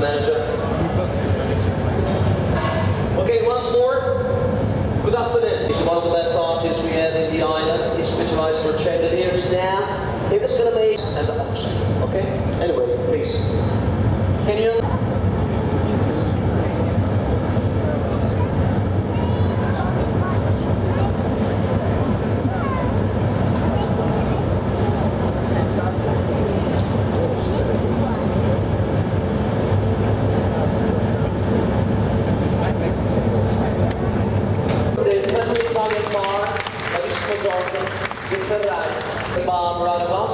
manager. Okay, once more. Good afternoon. He's one of the best artists we have in the island. He's specialized for chandeliers now. He was gonna be and the oxygen. Okay? Anyway, please. Can you निर्माण भविष्य में जोड़ने जिम्मेदार तमाम राजवाओं